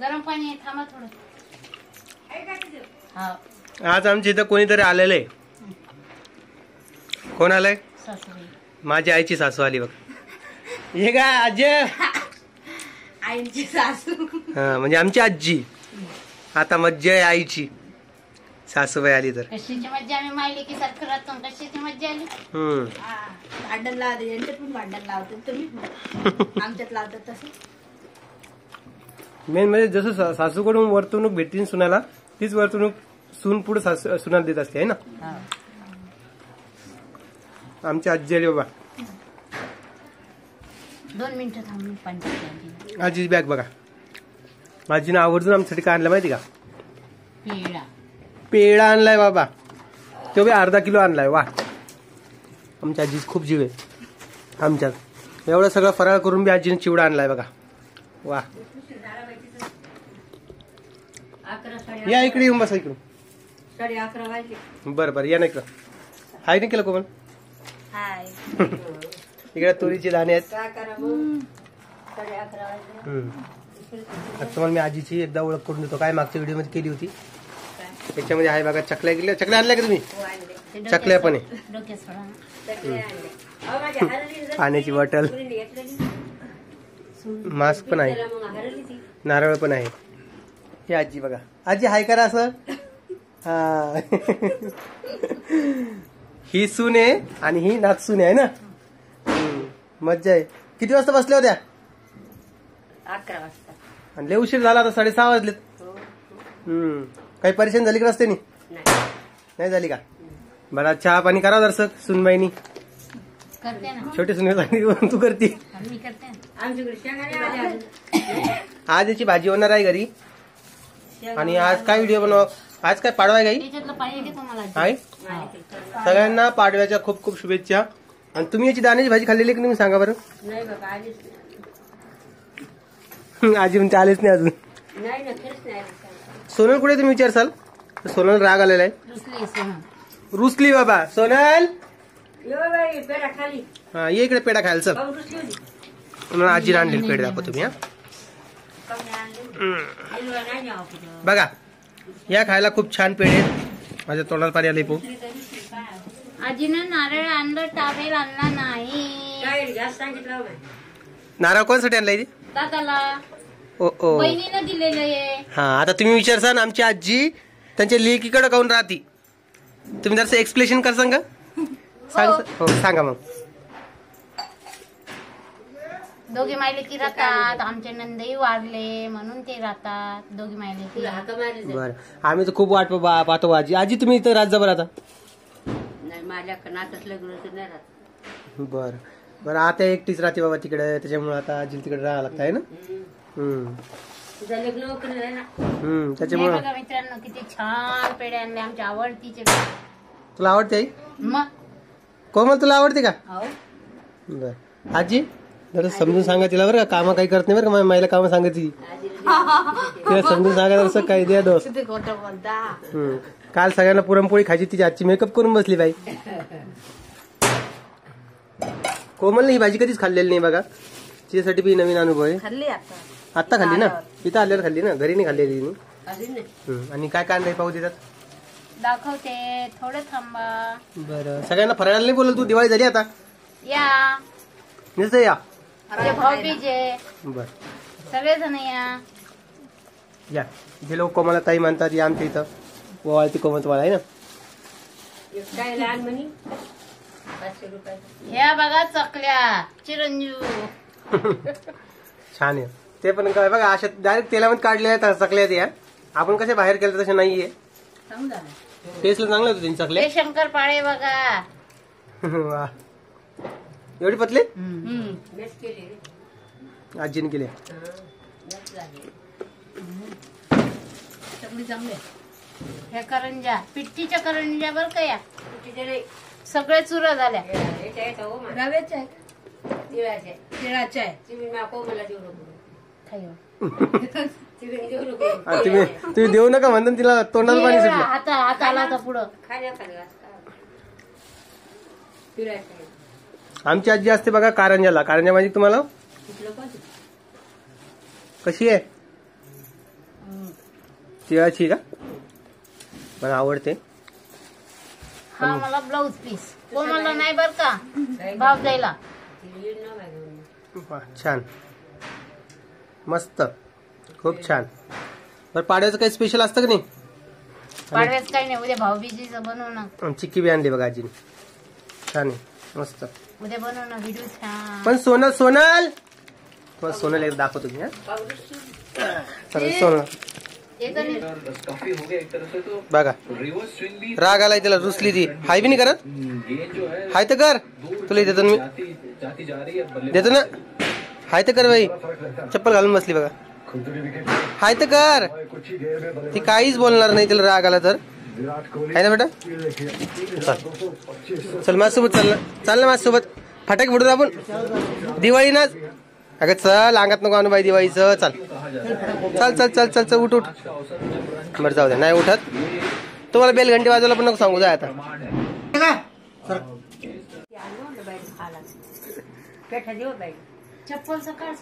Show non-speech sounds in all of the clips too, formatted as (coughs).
गरम पाणी आहे थांबा थोडं. हा. आज आमच्या इथं कोणीतरी आलेलं आहे. कोण आलंय? माझी आईची सासू आली बघ. हे काय आजी आईची सासू. हा म्हणजे आमची आजी आता मज्जा आहे आईची. सासूबाई आली तर. कशाची मज्जा? आम्ही की सारखं राहतो. कशाची मज्जा आली? हम्म. भांडण लावते. यांच्यात पण भांडण लावते. तुम्ही (laughs) आमच्यात लावतात तसं. मेन म्हणजे जसं सासूकडून वर्तणूक भेटतील सुनाला तीच वर्तणूक सून पुढे सुनाला देत असते है ना? आमची आजी आली बाबा. दोन मिनिटं थांबून आजीला. आजीची बॅग बघा. आजीनं आवर्जून आमच्यासाठी काय आणलं माहिती का? पेढा. पेढा आणलाय बाबा. तो बी अर्धा किलो आणलाय वा. आमच्या आजी खूप जीव आहे. आमच्यात. एवढं सगळं फराळ करून बी आजीने चिवडा आणलाय बघा. वा. या इकडे येऊन बसा इकडून. साडे अकरा वाजले. बरं बरं या ना इकडं. हाय नाही केलं कोमल? हाय. (laughs) इकडे तुरीचे दाणे आहेत. काय करा मग? साडे अकरा वाजले. हम्म. आता तुम्हाला मी आजीची एकदा ओळख करून देतो. काय मागच्या व्हिडिओमध्ये केली होती? त्याच्यामध्ये आहे बघा चकल्या गेल्या. चकल्या आणल्या का तुम्ही? हो आणले. चकल्या पण आहे. सोडा- डोक्यात सोडा ना. सगळे आणले अहो, माझी हरली जरा. पाण्याची बॉटल. घेतलेली. मास्क पण आहे. त्याला मग हरली ती. नारळ पण आहे. हे आजी बघा. आजी हाय करा असं. हा. ही सून आहे आणि ही नाचसून आहे ना. मज्जा आहे. किती वाजता बसल्या होत्या? अकरा वाजता. आणि लय उशीर झाला आता साडेसहा वाजलेत. हो हम्म. काही परेशान झाली का रस्त्यानी? नाही. नाही झाली का? बरं चहा पाणी करा दर्शक सुनबाईनी. करते ना. छोटी सुनबाई तू करती. मी करते ना. आमच्याकडे शेंगाने आले अजून. आज याची भाजी होणार आहे घरी. आणि आज काय व्हिडिओ बनवा आज काय पाडवाय गाई. आहे. सगळ्यांना पाडव्याच्या खूप खूप शुभेच्छा. आणि तुम्ही याची दाण्याची भाजी खाल्लेली की तुम्ही सांगा बरं? आजी म्हणते आलेच नाही अजून. सोनल कुठे तुम्ही विचारसाल? सोनल राग आलेला आहे. रुसली बाबा. सोनल? हा ये इकडे पेढा खायला चल. म्हणून आजी आणलेली पेढे दाखव तुम्ही हा. बघा या खायला खूप छान पेढे आहेत. माझ्या तोंडात पाणी आले पो आजीनं नारळ आणलं टावेल आणला नाही. हो. नारळ कोणासाठी आणलाय ते दादाला. ओ ओ. बहिणीनं दिलेलं आहे. हा आता तुम्ही विचारसान आमची आजी त्यांच्या लेकीकडे काऊन राहती? तुम्ही जरासं एक्सप्लेशन कर सांगा. सांग हो सांगा मग. दोघी मायले की राहतात आमचे नंदही वाढले म्हणून ते राहतात दोघी मायले की. तुला हाका मारली जाईल. बरं. आम्ही तर खूप वाट पा- पाहतो आजी. आजी तुम्ही इथं रात जबर आता. नाही माझ्या नातच लग्न होतं नाही राहत. बरं. बरं आता एकटीच राहते बाबा तिकडे. त्याच्यामुळे आता आजी तिकडे राहावं लागतं आहे ना? हम्म. तुझं लग्न वगैरे नाही ना हम्म नाही त्याच्यामुळं बघा मित्रांनो किती छान पेढे आणले आमच्या आवडतीचे तुला आवडते? आई मग? कोमल तुला आवडते का? हो. बर. आजी? जरा समजून सांगा तिला बरं का? कामं काही करत नाही बरं का माझ्या माईला कामं सांगत ती तिला समजून सांगा जसं काही द्या दोस्त. हम्म. काल सगळ्यांना पुरणपोळी खायची तिची आजची मेकअप करून बसली बाई. कोमलने ही भाजी कधीच खाल्लेली नाही बघा. तिच्यासाठी बी नवीन अनुभव आहे. खाल्ली आता. आत्ता खाल्ली ना? इथं आल्यावर खाल्ली ना? घरी नाही खाल्लेली नाही. हम्म. आणि काय कांदा पाहू देतात? दाखवते. थोडं थांबा. बरं. सगळ्यांना फराळाला नाही बोलल तू? दिवाळी झाली आता? या. नुसतं या. भाऊबीज बर. सगळेजण या. या. जे लोक कोमला ताई म्हणतात या आमच्या इथं. वळती कोमत वाळा आहे ना? काय लहान म्हणी? पाचशे रुपये. ह्या बघा चकल्या चिरंजीव. छान आहे. ते पण काय बघा अशा डायरेक्ट तेलामध्ये काढलेल्या आहेत चकल्या त्या आपण कसे बाहेर केलं तसे नाहीये. समजा. टेस्टला चांगलं होतं त्यांनी चकले हे शंकरपाळे बघा. (laughs) वा. एवढी पतले? बेस्ट केली रे आजीने केले. हा, सगळी ह्या करंजा पिठ्ठीच्या करंजा बर का या. तिथे रे सगळे चुरा झाल्या. याच्या याच्या हो मा रव्याचे आहे का? तिळाचे तिळाचे आहे तुम्ही खायो. तुम्ही देऊ नको म्हणता तिला तोंडाला पाणी सुटलं. हाता हात आला होता पुढं. खाण्या खाली वाजता तिळाचे आमची आजी असते बघा कारंजाला. कारंजा म्हणजे तुम्हाला? कशी आहे? तिळाची का? मला आवडते. हा मला ब्लाऊज पीस. कोणाला नाही बर का? भाव द्यायला. छान. मस्त. खूप छान. बरं पाड्याचं काही स्पेशल असतं का नाही? पाडव्याच काही नाही. उद्या बनवणं आणि चिक्की बी आणली बघा आजीने. छान आहे. मस्त. उद्या बनवणं व्हिडिओ छान. पण सोनल सोनल! सोनल एकदा दाखवतो मी हा? सोनल. बघा. राग आलाय त्याला रुसली ती. हाय बी नाही करत? हाय तर कर. तुला देतो ना मी. देतो ना. हाय तर कर बाई. चप्पल घालून बसली बघा. हाय तर कर. ती काहीच बोलणार नाही तिला राग आला तर. आहे ना बेटा? चल। चल माझ्यासोबत चल ना. चाल ना माझ्यासोबत. फटाके फोडून आपण. दिवाळी ना अगं चल अंगात नको आणू बाई दिवाळीचं. चल. चल चल चल चल चल उठ उठ. बरं जाऊ द्या नाही उठत. तुम्हाला बेल घंटी वाजवायला पण नको सांगू. जा आता. चप्पल सकाळ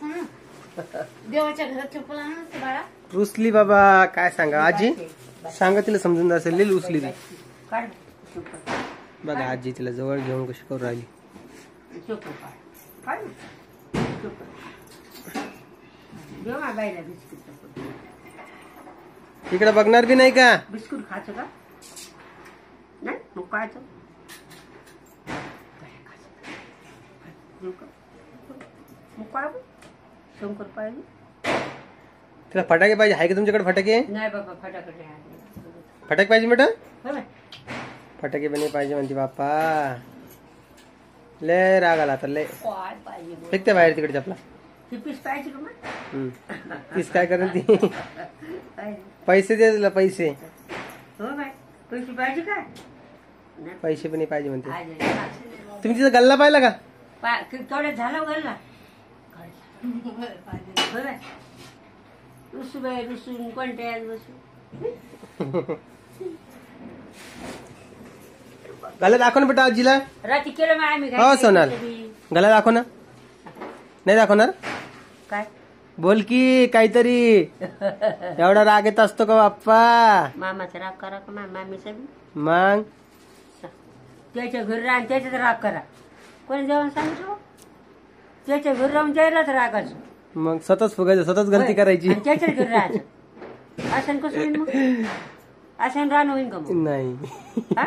देवाच्या घरात चप्पल आणून बाळा. रुसली बाबा काय सांगा? आजी? सांगा तिला समजून असेल उचली ती. बघा आजी तिला जवळ घेऊन कशी करू राहिली. इकडे बघणार बी नाही का? बिस्कुट खायचं का? नाही मग काय तिला फटाके पाहिजे आहे का तुमच्याकडे फटाके? नाही बाबा फटाकडे आहे फटाके पाहिजे बेटा? हो. फटाके पण पाहिजे म्हणते बाप्पा. लय राग आला आता लय? फेकते बाहेर तिकडे चपला. ती पीस पाहिजे का मग हम्म. तीच काय करेल ती? पैसे दे तिला पैसे. हो पैसे पण पाहिजे म्हणते. तुम्ही तिचा गल्ला पाहिला का? झालं घरला बरं रुसू बाय रुसून कोणत्या (laughs) गल्ला दाखव ना बेटा आजीला. रात्री केलं मग आम्ही हो सोनाल. गला दाखव ना. नाही दाखवणार? काय? बोल की काहीतरी. एवढा राग येत असतो का बाप्पा? मामाचा राग करा का मा- मामीचा बी? मग? त्याच्या घरी राहा आणि त्याच्यात राग करा. कोणी जेवण सांगितलं? त्याच्या घरी राहून जायलाच रागायचं मग स्वतःच फुगायचं स्वतःच गलती करायची. आणि त्याच्याच घरी राहायचं. असं कसं होईल मग? (laughs) असं राहणं होईल का मग नाही हा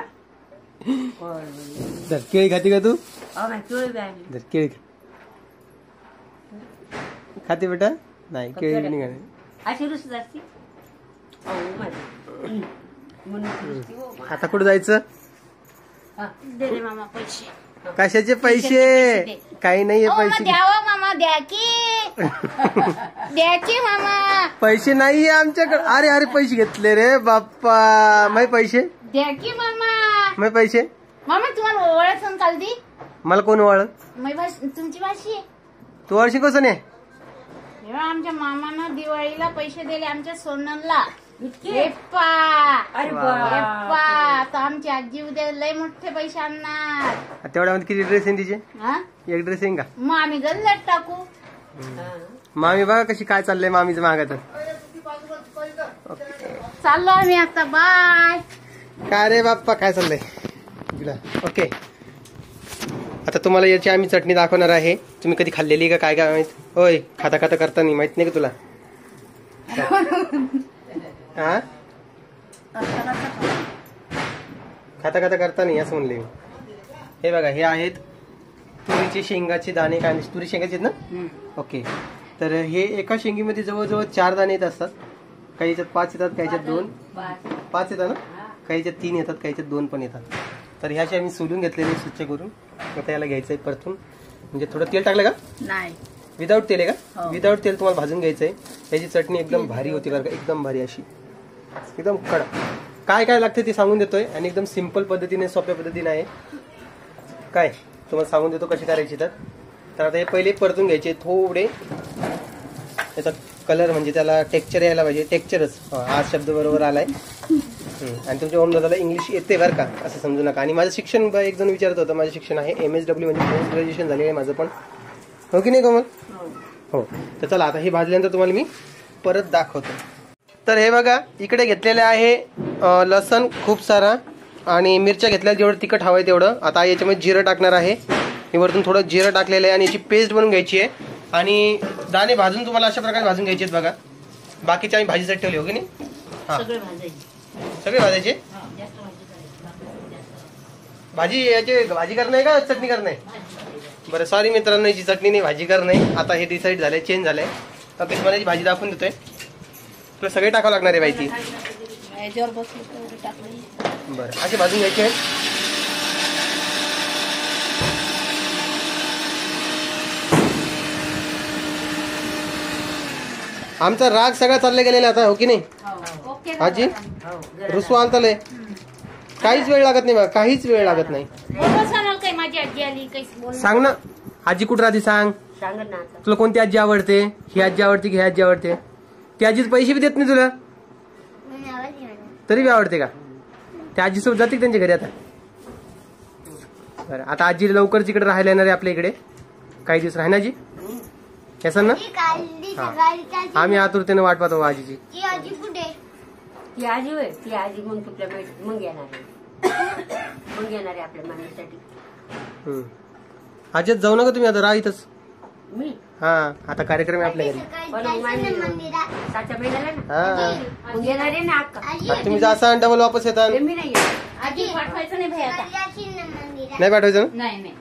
बरं, बरं. धर केळी खाती का तू अहो, माझी केळी बी आणली. धर केळी खा. खाते बेटा नाही केळी नाही खाणे अशी रुसत असती अहो माझी म्हणून रुसती हो. आता कुठं जायचं हा. दे रे मामा पैसे कशाचे पैसे? काही नाहीये पैसे. द्यावं मामा द्या की. (laughs) द्या की मामा. पैसे नाहीये आमच्याकडे. अरे अरे पैसे घेतले रे बाप्पा. मै पैसे? द्या की मामा. मै पैसे? मामा तुम्हाला ओळख चालती? मला कोण मै भाष तुमची भाषी तू वर्षी कसं नाही आमच्या मामानं दिवाळीला पैसे दिले आमच्या सोनलला इतके? अरे आमची आजी उद्या लय मोठे पैसे आणणार. तेवढ्यामध्ये किती ड्रेस आहे तिचे? हा? एक ड्रेस का? मग आम्ही गल्ल्यात टाकू. मामी बघा कशी काय चाललंय मामीचं मागत चाललो आम्ही आता बाय. काय रे बाप्पा काय चाललंय? इकडं. ओके. आता तुम्हाला याची आम्ही चटणी दाखवणार आहे. तुम्ही कधी खाल्लेली का काय काय माहीत? होय खाता खाता करता नाही माहीत नाही का तुला? (laughs) हा खाता खाता करता नाही असं म्हणले मी. हे बघा हे आहेत तुरीचे शेंगाचे दाणे काय तुरी शेंगाचे आहेत ना? ओके. तर हे एका शेंगीमध्ये जवळजवळ चार दाणे येत असतात. काही याच्यात पाच येतात काही याच्यात दोन. पाच येतात ना? काही याच्यात तीन येतात काही याच्यात दोन पण येतात. तर ह्याचे आम्ही सोलून घेतलेले स्वच्छ करून आता याला घ्यायचं आहे परतून. म्हणजे थोडं तेल टाकलं का? नाही. विदाऊट तेल आहे का? विदाऊट तेल तुम्हाला भाजून घ्यायचं आहे याची चटणी एकदम भारी होती बरं का? एकदम भारी अशी. एकदम कडक. काय काय लागते ते सांगून देतोय आणि एकदम सिंपल पद्धतीने सोप्या पद्धतीने आहे. काय? तुम्हाला सांगून देतो कशी करायची तर. तर आता हे पहिले परतून घ्यायचे थोडे. त्याचा कलर म्हणजे त्याला टेक्चर यायला पाहिजे. टेक्चरच हा शब्द बरोबर आलाय. आणि तुमच्या ओम दादाला इंग्लिश येते बरं का असं समजू नका. आणि माझं शिक्षण एक जण विचारत होतं माझं शिक्षण आहे एम एस डब्ल्यू म्हणजे पोस्ट ग्रॅज्युएशन झालेलं आहे माझं पण. हो की नाही कमल? हो. तर चला आता हे भाजल्यानंतर तुम्हाला मी परत दाखवतो. तर हे बघा इकडे घेतलेले आहे लसण खूप सारा आणि मिरच्या घेतल्या जेवढं तिखट हवं आहे तेवढं. आता याच्यामध्ये जिरं टाकणार आहे. मी वरतून थोडं जिरं टाकलेलं आहे आणि याची पेस्ट बनवून घ्यायची आहे. आणि दाणे भाजून तुम्हाला अशा प्रकारे भाजून घ्यायचे आहेत बघा. बाकीचे आम्ही भाजीसाठी ठेवले हो की नाही? हा. सगळे भाजायचे. भाजी याची भाजी करणं आहे का चटणी करणं? आहे बरं सॉरी मित्रांनो याची चटणी नाही भाजी करणं. आहे आता हे डिसाईड झालंय चेंज झालंय. तर ते तुम्हाला भाजी दाखवून देतोय. तुला सगळे टाकावं लागणार आहे बाई टाकलं बरं असे भाजून घ्यायचे. आमचा राग सगळा चालला गेलेला आता हो की नाही? ओके. आजी हो रुसवा आणतालय काहीच वेळ लागत नाही बघा काहीच वेळ लागत नाही. सांग ना. आजी कुठं राहते सांग. सांगत ना आता. तुला कोणती आजी आवडते? ही आजी आवडते की ही आजी आवडते? ती आजीच पैसे बी देत नाही तुला? तरी बी आवडते का? त्या आजीसोबत जाते त्यांच्या घरी आता? बरं आता आजी लवकरच इकडे राहायला येणार आहे आपल्या इकडे. काही दिवस राहणार आजी? येसन ना? आम्ही आतुरतेने वाट पाहतो आजीची. ती आजी होय ती आजी मग तुपल्या माहिती मग येणार आहे. (coughs) मग येणार आहे आपल्या मागण्यासाठी हम्म. आजीत जाऊ नका तुम्ही आता राह इथंच. मी? हा आता कार्यक्रम आहे आपल्या घरी. पण मग माझी सातच्या महिन्याला ना? हा. मग येणार आहे ना अक्का. आता तुम्ही जासा डबल वापस येता. ते मी नाही पाठवायचं नाही भाई आता. नाही पाठवायचं? ना नाही नाही.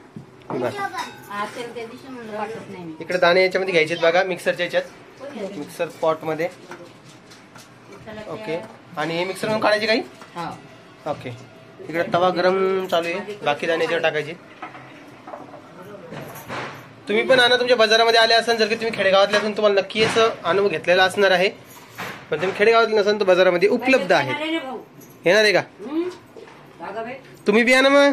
बरं. असेल त्या दिवशी म्हणलं पाठवत नाही मी. इकडे दाणे याच्यामध्ये घ्यायचे आहेत बघा मिक्सरच्या याच्यात. मिक्सर पॉटमध्ये ओके. आणि हे मिक्सर म्हणून काढायचे काही? ओके. इकडे तवा गरम चालू आहे. बाकी दाणे याच्यावर टाकायचे. तुम्ही पण आणा तुमच्या बाजारामध्ये आले असाल जर की तुम्ही खेडेगावातले असाल तुम्हाला नक्की याचा अनुभव घेतलेला असणार आहे. पण तुम्ही खेडेगावातले नसाल तर बाजारामध्ये उपलब्ध आहे. येणार आहे का. तुम्ही बी आणा मग.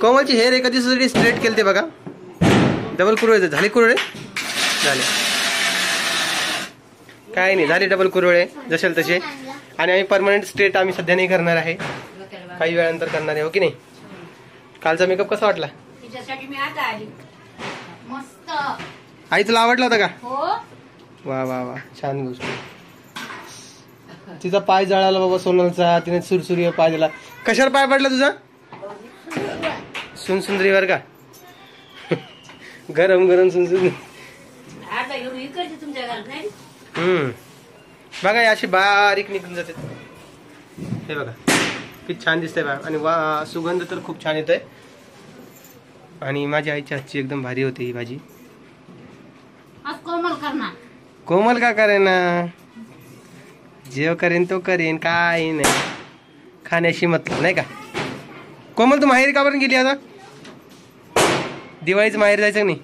कोमलची हेअर एका दिवसासाठी स्ट्रेट केले ते बघा. डबल कुरवळे झाले कुरवळे? झाले. काय नाही झाले डबल कुरवळे जसेल तसे. आणि आम्ही परमनंट स्ट्रेट आम्ही सध्या नाही करणार आहे. काही वेळानंतर करणार आहे हो की नाही? कालचा मेकअप कसा वाटला? तिच्यासाठी मी आता आली. मस्त. आई तुला आवडला होता का? हो. वा वा वा. छान गोष्ट. तिचा पाय जळाला बाबा सोनलचा तिने सुरसुरी पाय दिला. कशावर पाय पडला तुझा? सुनसुंदरीवर का? (laughs) गरम गरम सुनसुंदरी. हम्म. बघा अशी बारीक निघून जाते. हे बघा. किती छान दिसतंय बघा आणि वा सुगंध तर खूप छान येतोय. आणि माझ्या आईच्या हातची एकदम भारी होती ही भाजी. कोमल करणार. कोमल का करेना? जेव करेन तो करेन काय नाही. खाण्याशी मतलब नाही का? कोमल तू माहेरी का बरं गेली आता? दिवाळीचं माहेर जायचं नाही?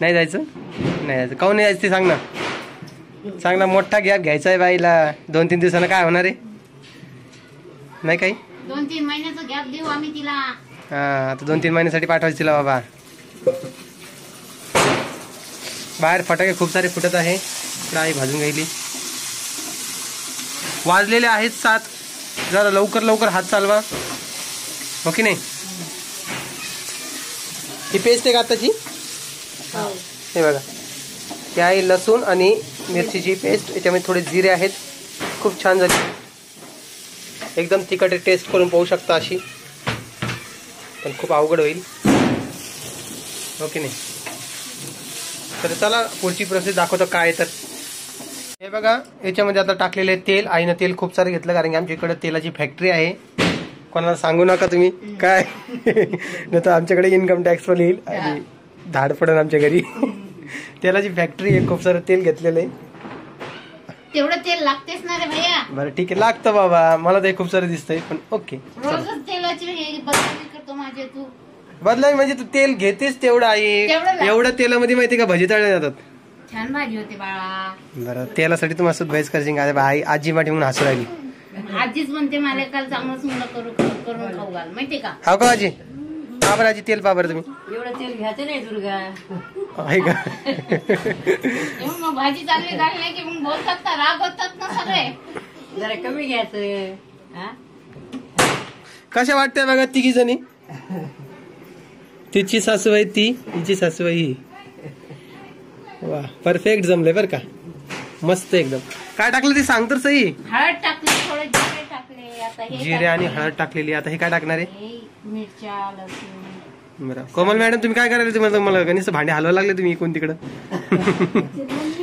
नाही जायचं? नाही जायचं. काऊन नाही जायचं ते सांग ना. सांग ना मोठा गॅप घ्यायचा आहे बाईला. दोन तीन दिवसानं काय होणार आहे? नाही काही? दोन तीन महिन्याचा गॅप देऊ आम्ही तिला. हा आता दोन तीन महिन्यासाठी पाठवायचं तिला बाबा. बाहेर फटाके खूप सारे फुटत आहे. इकडं आई भाजून घ्यायली वाजलेले आहेत सात. जरा लवकर लवकर हात चालवा. हो की नाही? ही पेस्ट आहे का आताची हे. बघा. ही आहे लसूण आणि मिरचीची पेस्ट. याच्यामध्ये थोडे जिरे आहेत. खूप छान झाली. एकदम तिखट टेस्ट करून पाहू शकता अशी. पण खूप अवघड होईल. ओके की नाही? तर चला पुढची प्रोसेस दाखवतो काय तर. हे बघा याच्यामध्ये आता टाकलेले तेल. आईनं तेल खूप सारं घेतलं कारण की आमच्या इकडे तेलाची फॅक्टरी आहे. कोणाला सांगू नका तुम्ही. काय? (laughs) नाही तर आमच्याकडे इन्कम टॅक्स पण येईल आणि धाड पडेल आमच्या घरी. (laughs) तेलाची फॅक्टरी आहे खूप सारं तेल घेतलेलं आहे. तेवढं तेल लागतेच ना रे भैया. बरं ठीक आहे. लागतं बाबा. मला ते खूप सारं दिसतंय पण ओके. रोजच तेलाची हे करतो माझे तू. बदलाय म्हणजे तू तेल घेतेस तेवढं आहे लागतं. एवढं तेलामध्ये माहिती का भजी तळल्या जातात? छान भाजी होती बाळा. बरं तेलासाठी तू मस्त बहेस करशील का? आई आजी माठी म्हणून हसू राहिली. आजीच म्हणते मला काल चांगलंच मुलं करू करू- करून खाऊ घाल. माहिती का? हा का आजी? हा बरं आजी तेल पा बरं तुम्ही. एवढं तेल घ्यायचं नाही दुर्गा. आहे का मग भाजी चांगली झाली की मग बोलतात का राग होतात ना सगळे. जरा कमी घ्यायचं हा? कशा वाटतंय बघा तिघी जणी? तिची सासूबाई ती हिची सासूबाई ही. वा परफेक्ट जमले बर का. मस्त एकदम. काय टाकलं ते सांग तर सही हळद टाकली थोडे जिरे टाकले आता हे जिरे आणि टाकले. हळद टाकलेली आता हे काय टाकणार आहे? हे मिरच्या लसूण. बरं. कोमल मॅडम तुम्ही काय करायला तुम्हाला मला गणित भांडे हलवायला लागले तुम्ही इकडून तिकडं? (laughs)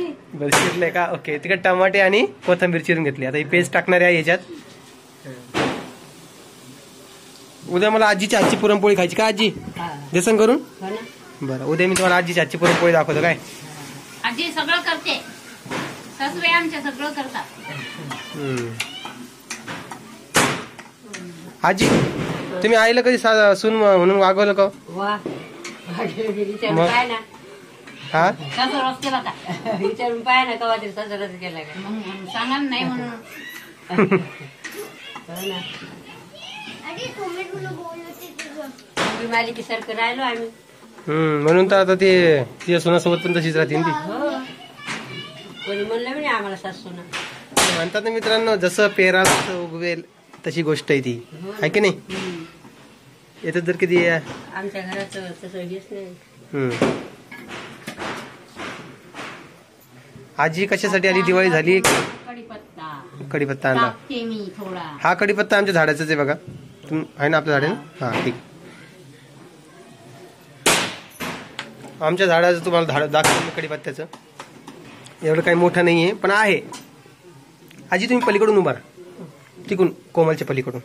बरं चिरले का? ओके तिकडे टमाटे आणि कोथिंबीर चिरून घेतली. आता ही पेस्ट टाकणार आहे याच्यात. उद्या मला आजीची आजची पुरणपोळी खायची का आजी? हा. देसन करून? हो बरं उद्या मी तुम्हाला आजीची आजची पुरणपोळी दाखवतो काय? आजी सगळं करते. सासूबाई आमच्या सगळं करतात. हम्म. आजी तुम्ही आईला कधी सून म्हणून वागवलं का विचारून मग? हा? केला विचारून पाय ना कवा तरी सजरच केला का मग म्हणून सांगा ना नाही म्हणून हो ना राहिलो आम्ही हम्म म्हणून तर आता ते तिच्या सोनासोबत पण तशीच राहते ना ती. हो कोणी म्हणलं म्हणे आम्हाला सासू ना म्हणतात ना मित्रांनो जसं पेरा तसं उगवेल तशी गोष्ट आहे ती. आहे की नाही? येतात जर किती आमच्या घरात तसं हेच नाही. हम्म. आजी कशासाठी आली? दिवाळी झाली? कढीपत्ता. कडीपत्ता आणला. हा कडीपत्ता आमच्या झाडाचाच आहे बघा. तुम आहे ना आपल्या झाडे हा. ठीक. आमच्या झाडाचं तुम्हाला झाड दाखवलं कडीपत्त्याचं एवढं काही मोठं नाही आहे पण आहे. आजी तुम्ही पलीकडून उभा राहा. तिकून कोमलच्या पलीकडून.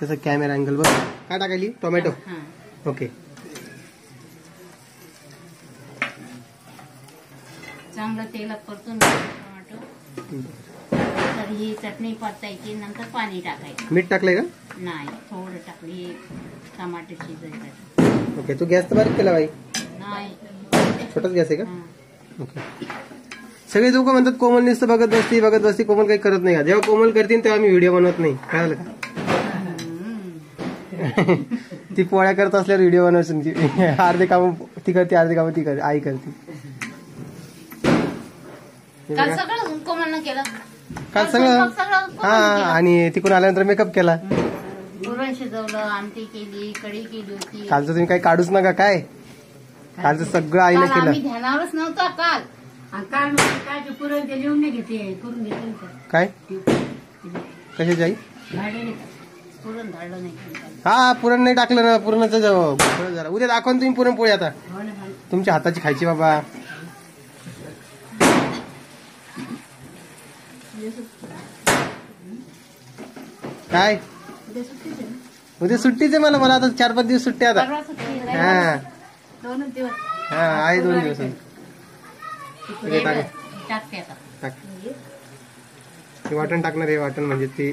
कसं कॅमेरा अँगल बघ. काय टाकायली? टोमॅटो ओके चांगलं तेलात परतून टोमॅटो. तर ही चटणी परतायची नंतर पाणी टाकायचं. मीठ टाकलंय का? नाही थोडं टाकली टमाटर शिजायचं ओके तू गॅस तर बारीक केला बाई. नाही. छोटाच गॅस आहे का? हा. ओके. सगळे लोक म्हणतात कोमल नुसतं बघत बसती बघत बसती कोमल काही करत नाही. का जेव्हा कोमल करतील तेव्हा मी व्हिडिओ बनवत नाही. कळालं का. (laughs) ती पोळ्या करत असल्यावर व्हिडिओ बनवायची ती (laughs) अर्धे काम ती करते अर्धे काम ती करते आई करते. काल बघा. सगळं केलं. काल सगळं? स्वयंपाक सगळं हा. आणि तिकडून आल्यानंतर मेकअप केला. पुरण शिजवलं आमटी केली कढी केली होती. कालचं तुम्ही काही काढूच नका काय? कालचं सगळं आईनं काल आम्ही केलं. ध्यानावरच नव्हता काल. आणि काय म्हणते काय ते पुरण ते लिहून नाही घेते करून घेते ना ते. कशाची आई? भाड्याने पुरण धाडलं नाही. काल. हा पुरण नाही टाकलं ना पुरणाचं जवळ जरा उद्या दाखवा ना तुम्ही पुरणपोळी आता. हो ना हो ना. तुमच्या हाताची खायची बाबा. काय? उद्या सुट्टीच आहे मला मला आता चार पाच दिवस सुट्टी आता. हा. हा आहे दोन दिवस हे ते वाटण टाकणार आहे वाटण म्हणजे ते.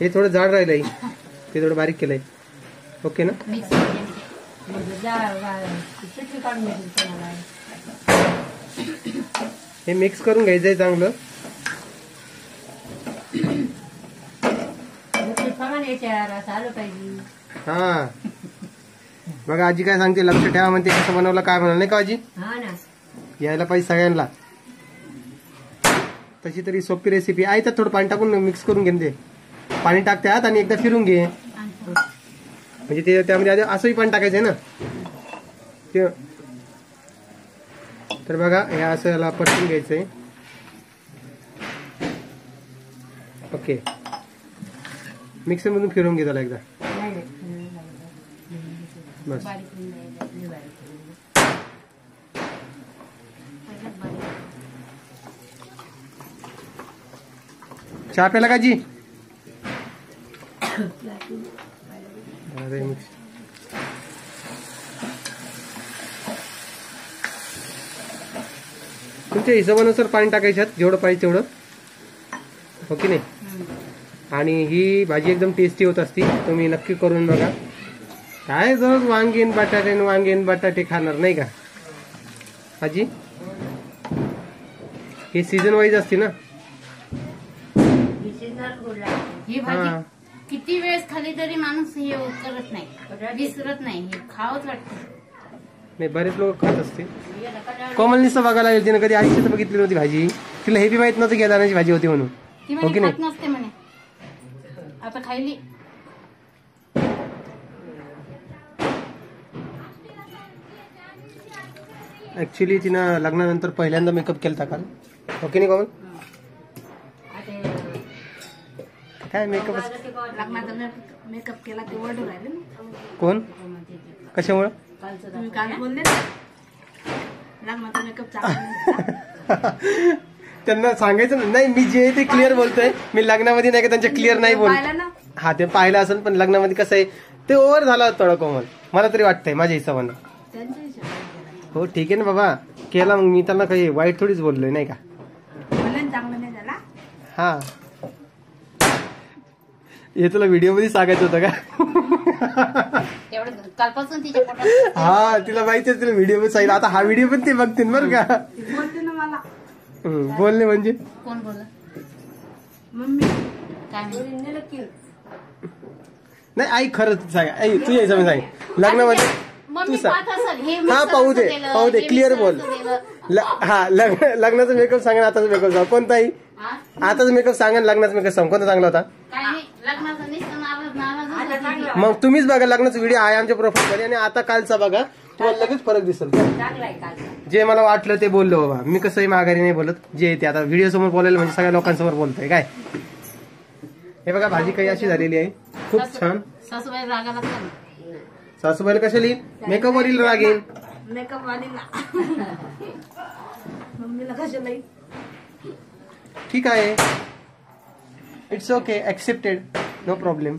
हे थोडं जाड राहिलंय. ते थोडं बारीक केलंय. ओके ना? म्हणजे काढून हे मिक्स करून घ्यायचंय चांगलं. हा. बघा आजी काय सांगते लक्ष ठेवा म्हणते कसं बनवलं काय म्हणाल नाही का आजी? यायला पाहिजे सगळ्यांना तशी तरी सोपी रेसिपी आहे तर थोडं पाणी टाकून मिक्स करून घेऊन दे. पाणी टाकते आत आणि एकदा फिरून घे. म्हणजे ते त्यामध्ये आधी असंही पाणी टाकायचं आहे ना. ते तर बघा हे असं याला परतून घ्यायचंय. ओके. मिक्सरमधून फिरवून फिरून घे त्याला एकदा. बस. चहा प्याला का जी मिक्स तुमच्या हिशोबानुसार पाणी टाकायच्यात जेवढं पाहिजे तेवढं. हो की नाही? आणि ही भाजी एकदम टेस्टी होत असती तुम्ही नक्की करून बघा. काय दररोज वांगेन बटाटे वांगेन बटाटे खाणार नाही का? भाजी हे सीझन वाईज असते ना? ही भाजी किती वेळेस खाली तरी माणूस हे करत नाही विसरत नाही हे खावंच वाटतं. नाही बरेच लोक खात असते कोमलनीच बघायला येते तिने कधी आयुष्यात बघितली नव्हती भाजी. तिला हे बी माहीत नव्हतं की भाजी होती म्हणून. ओके हो नाही? नसते म्हणे. आता खायली. ऍक्च्युली तिनं लग्नानंतर पहिल्यांदा मेकअप केला. काल हो ओके नाही कोमल? काय मेकअप लग्नाचा मेकअप केला ते ओरडू राहिले ना. कोण? कशामुळं? तुम्ही काल बोलले ना. लग्नाचा मेकअप चांगला (laughs) नाही. त्यांना सांगायचं ना नाही मी जे आहे ते क्लिअर बोलतोय मी लग्नामध्ये नाही का त्यांच्या क्लिअर नाही बोल पाहिलं ना? हा ते पाहिलं असेल पण लग्नामध्ये कसं आहे ते ओव्हर झाला थोडं कोमल. मला तरी वाटतंय माझ्या हिशोबानं. त्यांच्या हिशोबाने केला. हो ठीक आहे ना बाबा. केला मग मी त्यांना काही वाईट थोडीच बोललोय नाही का? ना चांगलं नाही झाला? हा. हे तुला व्हिडिओमध्ये सांगायचं होतं का? तेवढं कालपासून तिच्या पोटात हा तिला माहिती आहे तिला व्हिडिओमध्ये सांगितलं. आता हा व्हिडिओ पण ते बघतील बरं का. ती बोलते ना मला. हम्म, बोलले म्हणजे? कोण बोललं? मम्मी. काय माहिती नाही आई खरंच सांग. आई तू यायचं मी सांग. लग्नामध्ये मम्मी तू सांग. पाहत असेल हे हा पाहू दे पाहू दे हे क्लिअर बोल. ल- हा लग्न लग्नाचा मेकअप सांगा आताचा मेकअप सांग. कोणताही? आताचा मेकअप सांगा लग्नाचा मेकअप सांग? कोणता चांगला होता. मग तुम्हीच बघा लग्नाचा व्हिडिओ आहे आमच्या प्रोफाईल मध्ये आणि आता कालचा बघा तुम्हाला लगेच फरक दिसेल. चांगला आहे कालचा. जे मला वाटलं ते बोललो बाबा. मी कसंही माघारी नाही बोलत जे ते आता व्हिडिओ समोर बोलायला म्हणजे सगळ्या लोकांसमोर बोलतोय काय? हे बघा भाजी काही अशी झालेली आहे. खूप छान. सासूबाई रागाला लागला. सासूबाईला कशाला येईल? मेकअप वरील राग येईल. मेकअप वालीला (laughs) मम्मीला कशाला येईल? ठीक आहे. It's okay accepted no problem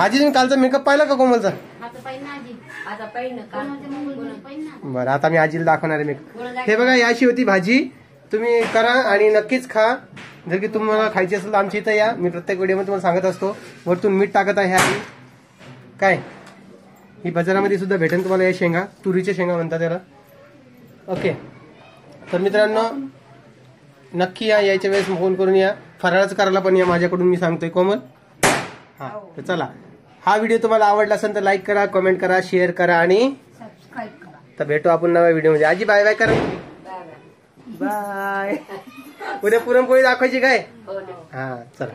आजी तुम्ही कालचा मेकअप पाहिला का कोमलचा? बरं आता मी आजीला दाखवणार आहे मेकअप हे बघा अशी होती भाजी. तुम्ही करा आणि नक्कीच खा. जर की तुम्हाला खायची असेल तर आमच्या इथं या. मी प्रत्येक व्हिडिओमध्ये तुम्हाला सांगत असतो. वरतून मीठ टाकत आहे आई काय? ही बाजारामध्ये सुद्धा भेटेल तुम्हाला या शेंगा. तुरीच्या शेंगा म्हणतात त्याला. ओके तर मित्रांनो नक्की या यायच्या वेळेस फोन करून या. फराळाचं करायला पण या माझ्याकडून मी सांगतोय. कोमल? हा तर चला. हा व्हिडिओ तुम्हाला आवडला असेल तर लाईक करा कमेंट करा शेअर करा आणि तर भेटू आपण नव्या व्हिडिओमध्ये आजी बाय बाय करा. बाय (laughs) उद्या पुरणपोळी दाखवायची काय? हो हा चला.